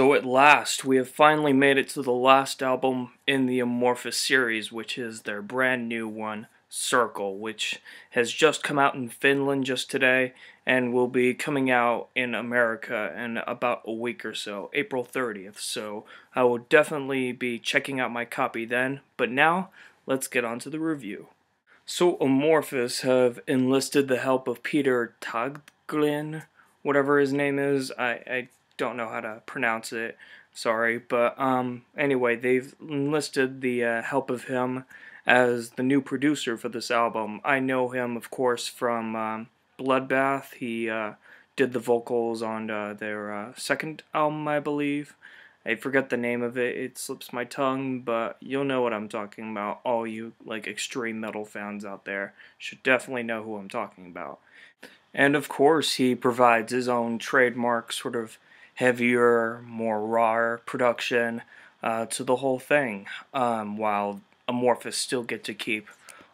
So at last, we have finally made it to the last album in the Amorphis series, which is their brand new one, Circle, which has just come out in Finland just today and will be coming out in America in about a week or so, April 30th. So I will definitely be checking out my copy then. But now, let's get on to the review. So Amorphis have enlisted the help of Peter Taglin, whatever his name is. I, I don't know how to pronounce it. Sorry, but um, anyway, they've enlisted the uh, help of him as the new producer for this album. I know him, of course, from um, Bloodbath. He uh, did the vocals on uh, their uh, second album, I believe. I forget the name of it, it slips my tongue, but you'll know what I'm talking about. All you like extreme metal fans out there should definitely know who I'm talking about. And of course, he provides his own trademark, sort of heavier, more raw production uh, to the whole thing, um, while Amorphis still get to keep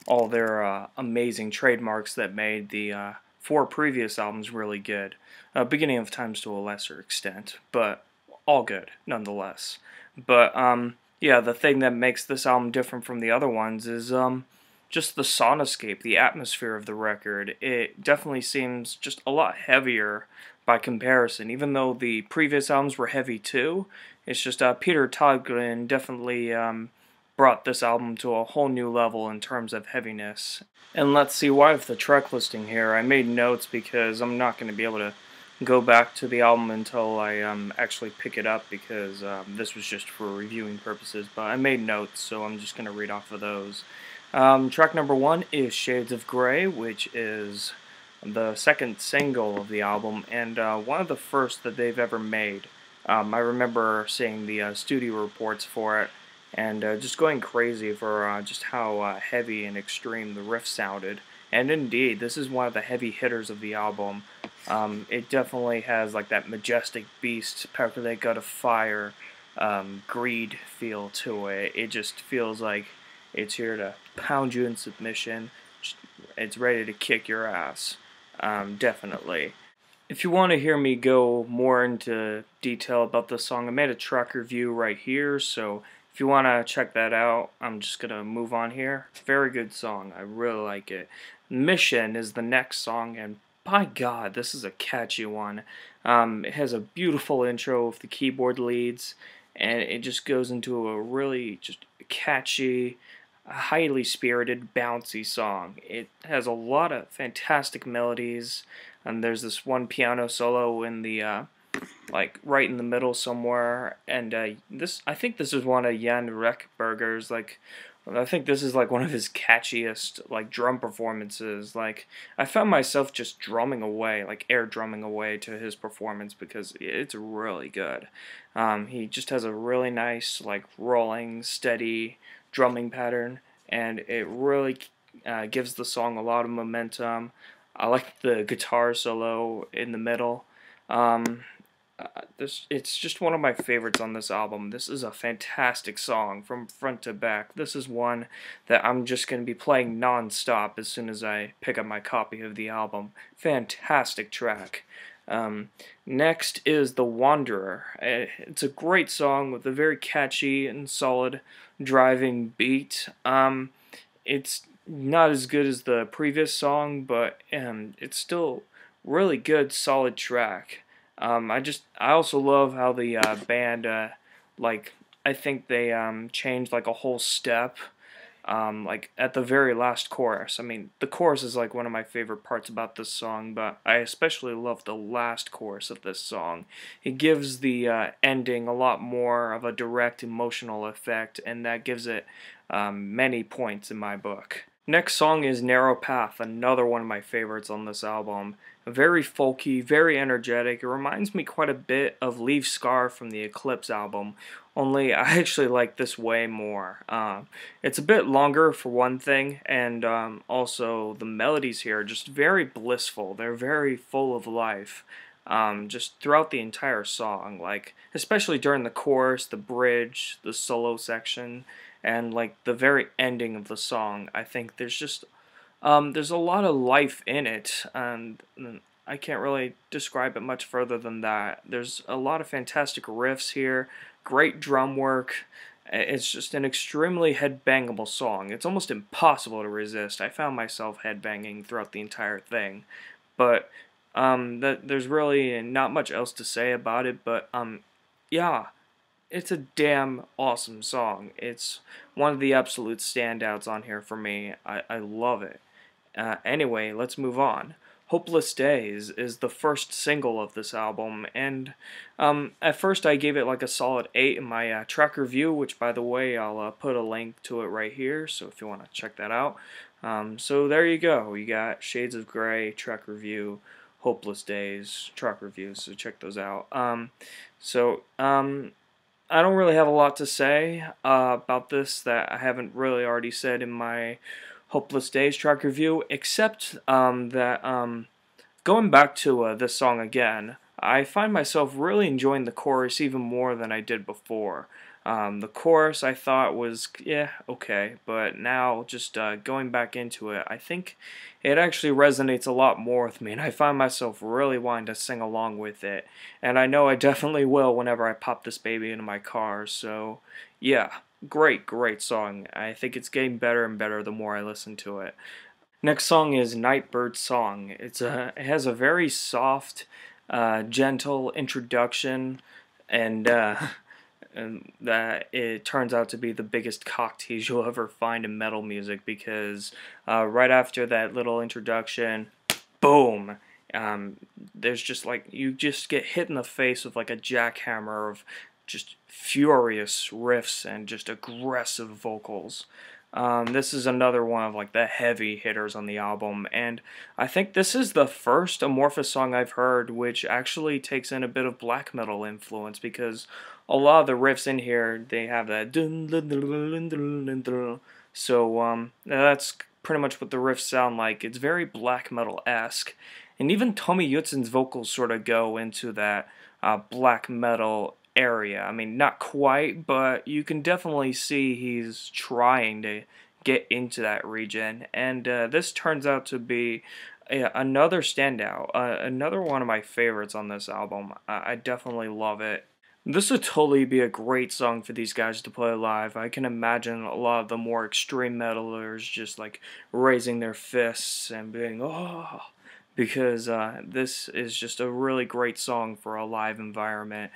all their uh, amazing trademarks that made the uh, four previous albums really good. Uh, beginning of Times to a lesser extent, but all good nonetheless. But um, yeah, the thing that makes this album different from the other ones is um, just the soundscape, the atmosphere of the record. It definitely seems just a lot heavier by comparison. Even though the previous albums were heavy too, it's just uh, Peter Toglin definitely um, brought this album to a whole new level in terms of heaviness. And let's see why with the track listing here. I made notes because I'm not going to be able to go back to the album until I um, actually pick it up because um, this was just for reviewing purposes. But I made notes, so I'm just going to read off of those. Um, track number one is Shades of Grey, which is the second single of the album and uh, one of the first that they've ever made. Um, I remember seeing the uh, studio reports for it and uh, just going crazy for uh, just how uh, heavy and extreme the riff sounded. And indeed, this is one of the heavy hitters of the album. Um, it definitely has like that majestic beast, they got a fire, um, greed feel to it. It just feels like it's here to pound you in submission. It's ready to kick your ass. Um, definitely. If you want to hear me go more into detail about the song, I made a track review right here, so if you want to check that out, I'm just going to move on here. Very good song. I really like it. Mission is the next song, and by God, this is a catchy one. Um, it has a beautiful intro with the keyboard leads, and it just goes into a really just catchy, highly spirited, bouncy song. It has a lot of fantastic melodies, and there's this one piano solo in the uh, like right in the middle somewhere. And uh, this, I think this is one of Jan Rechberger's like. I think this is like one of his catchiest like drum performances. Like I found myself just drumming away, like air drumming away to his performance because it's really good. Um, he just has a really nice like rolling, steady drumming pattern, and it really uh, gives the song a lot of momentum. I like the guitar solo in the middle. Um, uh, this it's just one of my favorites on this album. This is a fantastic song from front to back. This is one that I'm just going to be playing non-stop as soon as I pick up my copy of the album. Fantastic track. Um, next is The Wanderer. Uh, it's a great song with a very catchy and solid driving beat. Um, it's not as good as the previous song, but um, it's still really good, solid track. Um, I just I also love how the uh, band uh, like I think they um, changed like a whole step um, like at the very last chorus. I mean, the chorus is like one of my favorite parts about this song, but I especially love the last chorus of this song. It gives the uh, ending a lot more of a direct emotional effect, and that gives it um, many points in my book. Next song is Narrow Path, another one of my favorites on this album. Very folky, very energetic. It reminds me quite a bit of Leave Scar from the Eclipse album, only I actually like this way more. Uh, it's a bit longer for one thing, and um, also the melodies here are just very blissful. They're very full of life. Um, just throughout the entire song, like especially during the chorus, the bridge, the solo section, and like the very ending of the song. I think there's just um, there's a lot of life in it, and I can't really describe it much further than that. There's a lot of fantastic riffs here, great drum work. It's just an extremely headbangable song. It's almost impossible to resist. I found myself headbanging throughout the entire thing. But um, there's really not much else to say about it. But um, yeah, it's a damn awesome song. It's one of the absolute standouts on here for me. I, I love it. Uh, anyway, let's move on. Hopeless Days is the first single of this album, and um, at first I gave it like a solid 8 in my uh, track review, which by the way, I'll uh, put a link to it right here, so if you want to check that out. Um, so there you go, you got Shades of Grey, track review, Hopeless Days, track review, so check those out. Um, so, um, I don't really have a lot to say uh, about this that I haven't really already said in my Hopeless Days track review, except um, that um, going back to uh, this song again, I find myself really enjoying the chorus even more than I did before. Um, the chorus I thought was, yeah, okay, but now just uh, going back into it, I think it actually resonates a lot more with me, and I find myself really wanting to sing along with it. And I know I definitely will whenever I pop this baby into my car, so yeah, great, great song. I think it's getting better and better the more I listen to it. Next song is Nightbird Song. It's a, it has a very soft, uh, gentle introduction, and uh, and that it turns out to be the biggest cock tease you'll ever find in metal music because uh, right after that little introduction, boom, um, there's just like you just get hit in the face with like a jackhammer of just furious riffs and just aggressive vocals. Um, this is another one of like the heavy hitters on the album, and I think this is the first Amorphis song I've heard which actually takes in a bit of black metal influence because a lot of the riffs in here they have that so um, that's pretty much what the riffs sound like. It's very black metal esque, and even Tomi Joutsen's vocals sort of go into that uh, black metal area. I mean, not quite, but you can definitely see he's trying to get into that region. And uh, this turns out to be a, another standout, uh, another one of my favorites on this album. I, I definitely love it. This would totally be a great song for these guys to play live. I can imagine a lot of the more extreme metalers just like raising their fists and being, oh, because uh, this is just a really great song for a live environment.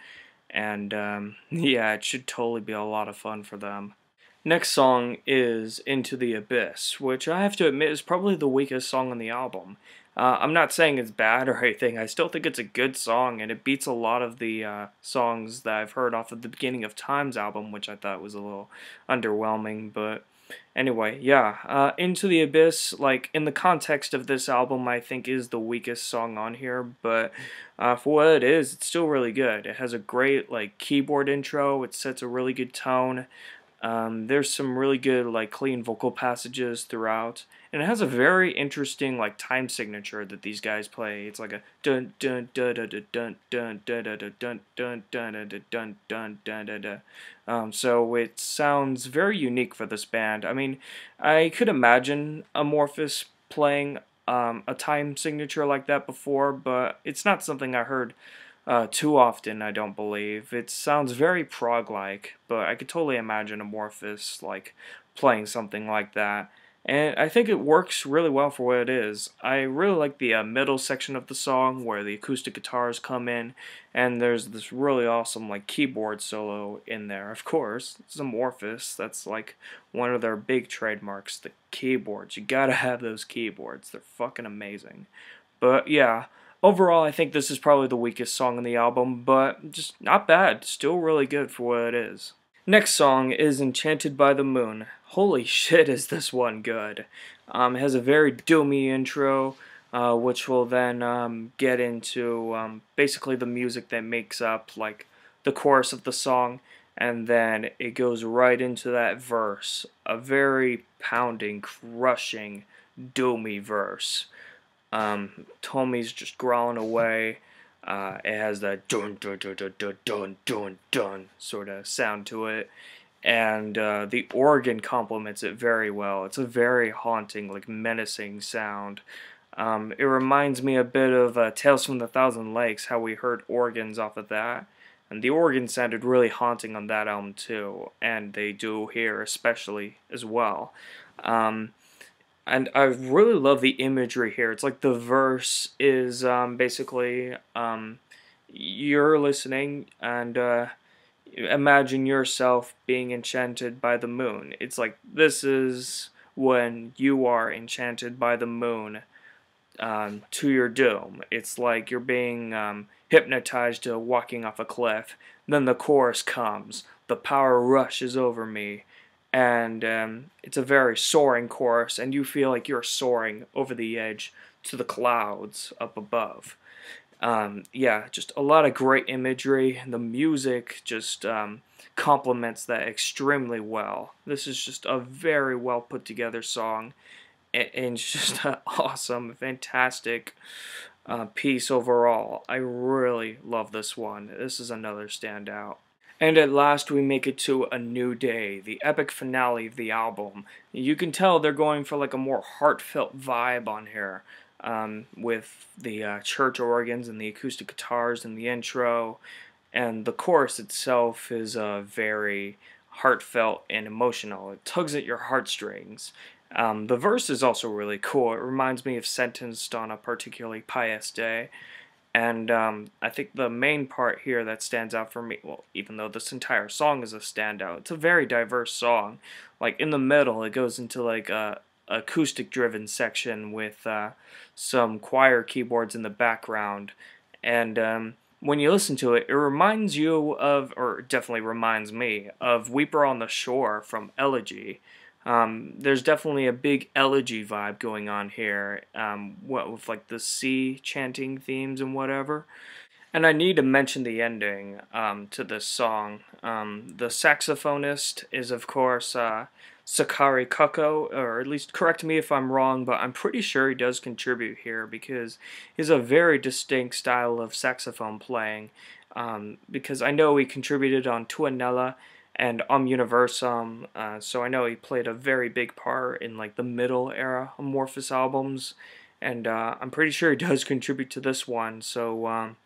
And um, yeah, it should totally be a lot of fun for them. Next song is Into the Abyss, which I have to admit is probably the weakest song on the album. Uh, I'm not saying it's bad or anything, I still think it's a good song, and it beats a lot of the uh, songs that I've heard off of the beginning of Time's album, which I thought was a little underwhelming, but Anyway, yeah, uh, Into the Abyss, like, in the context of this album, I think is the weakest song on here, but uh, for what it is, it's still really good. It has a great, like, keyboard intro, it sets a really good tone, um, there's some really good like clean vocal passages throughout, and it has a very interesting like time signature that these guys play. It's like a dun dun dun dun dun dun dun dun dun dun dun dun dun dun dun dun dun. Um, so it sounds very unique for this band. I mean, I could imagine Amorphis playing um, a time signature like that before, but it's not something I heard uh, too often, I don't believe. It sounds very prog-like, but I could totally imagine Amorphis like playing something like that. And I think it works really well for what it is. I really like the uh, middle section of the song where the acoustic guitars come in, and there's this really awesome like keyboard solo in there. Of course, it's Amorphis. That's like one of their big trademarks, the keyboards. You gotta have those keyboards. They're fucking amazing. But yeah, Overall, I think this is probably the weakest song on the album, but just not bad. Still really good for what it is. Next song is Enchanted by the Moon. Holy shit, is this one good. Um, it has a very doomy intro, uh, which will then um, get into um, basically the music that makes up like the chorus of the song, and then it goes right into that verse. A very pounding, crushing, doomy verse. Um, Tomi's just growling away. Uh, it has that dun dun dun dun dun dun dun, dun sort of sound to it, and uh, the organ complements it very well. It's a very haunting, like menacing sound. Um, it reminds me a bit of uh, Tales from the Thousand Lakes, how we heard organs off of that. And the organ sounded really haunting on that album too, and they do here especially as well. Um, and I really love the imagery here. It's like the verse is um, basically um, you're listening and uh, imagine yourself being enchanted by the moon. It's like this is when you are enchanted by the moon um, to your doom. It's like you're being um, hypnotized to walking off a cliff. Then the chorus comes. The power rushes over me. And um, it's a very soaring chorus, and you feel like you're soaring over the edge to the clouds up above. Um, yeah, just a lot of great imagery. The music just um, complements that extremely well. This is just a very well put together song, and, it's just an awesome, fantastic uh, piece overall. I really love this one. This is another standout. And at last we make it to A New Day, the epic finale of the album. You can tell they're going for like a more heartfelt vibe on here. Um, with the uh, church organs and the acoustic guitars in the intro, and the chorus itself is uh, very heartfelt and emotional. It tugs at your heartstrings. Um, the verse is also really cool. It reminds me of Sentenced on a particularly pious day. And um, I think the main part here that stands out for me, well, even though this entire song is a standout, it's a very diverse song. Like in the middle, it goes into like a acoustic driven section with uh, some choir keyboards in the background. And um, when you listen to it, it reminds you of, or definitely reminds me, of Weeper on the Shore from Elegy. Um, there's definitely a big elegy vibe going on here, um, what with like the sea chanting themes and whatever. And I need to mention the ending um, to this song. Um, the saxophonist is, of course, uh, Sakari Kukko, or at least correct me if I'm wrong, but I'm pretty sure he does contribute here because he's a very distinct style of saxophone playing. Um, because I know he contributed on Tuonela and Am Universum, uh, so I know he played a very big part in like the middle era Amorphis albums, and uh, I'm pretty sure he does contribute to this one. So um,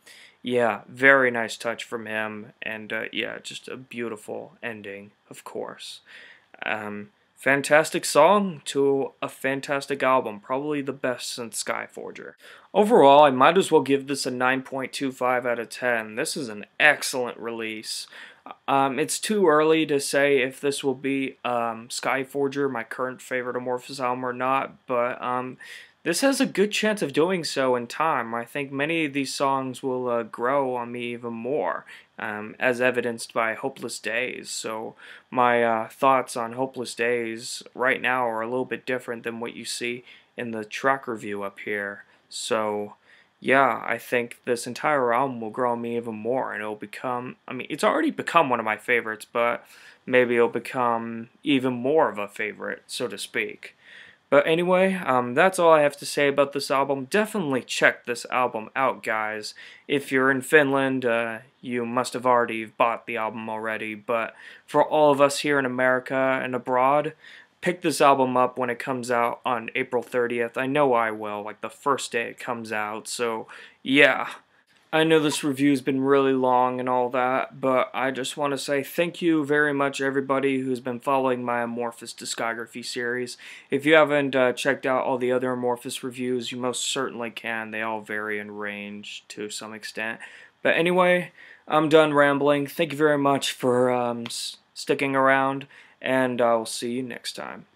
yeah, very nice touch from him, and uh, yeah, just a beautiful ending, of course. Um, fantastic song to a fantastic album, probably the best since Skyforger. Overall, I might as well give this a 9.25 out of 10. This is an excellent release. Um, it's too early to say if this will be um, Skyforger, my current favorite Amorphis album, or not, but um, this has a good chance of doing so in time. I think many of these songs will uh, grow on me even more, um, as evidenced by Hopeless Days. So my uh, thoughts on Hopeless Days right now are a little bit different than what you see in the track review up here. So yeah, I think this entire album will grow on me even more, and it'll become, I mean, it's already become one of my favorites, but maybe it'll become even more of a favorite, so to speak. But anyway, um, that's all I have to say about this album. Definitely check this album out, guys. If you're in Finland, uh, you must have already bought the album already. But for all of us here in America and abroad, pick this album up when it comes out on April 30th. I know I will, like the first day it comes out. So, yeah. I know this review's been really long and all that, but I just want to say thank you very much everybody who's been following my Amorphis discography series. If you haven't uh, checked out all the other Amorphis reviews, you most certainly can. They all vary in range to some extent. But anyway, I'm done rambling. Thank you very much for um, sticking around, and I'll see you next time.